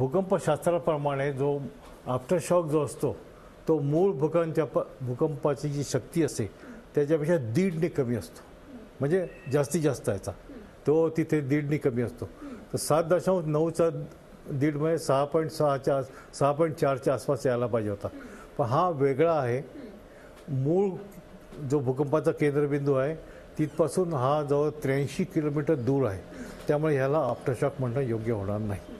भूकंपशास्त्राप्रमाणे जो आफ्टरशॉक जो असतो तो मूळ भूकंपच्या प भूकंपाची जी शक्ती असते त्याच्यापेक्षा दीडने कमी असतो. म्हणजे जास्तीत जास्त याचा. तो तिथे दीडने कमी असतो. तर सात दशांश नऊचा दीड म्हणजे सहा पॉईंट सहाच्या आस सहा पॉईंट चारच्या आसपास यायला पाहिजे होता. पण हा वेगळा आहे. मूळ जो भूकंपाचा केंद्रबिंदू आहे तिथपासून हा जवळ त्र्याऐंशी किलोमीटर दूर आहे. त्यामुळे ह्याला आफ्टरशॉक म्हणणं योग्य होणार नाही.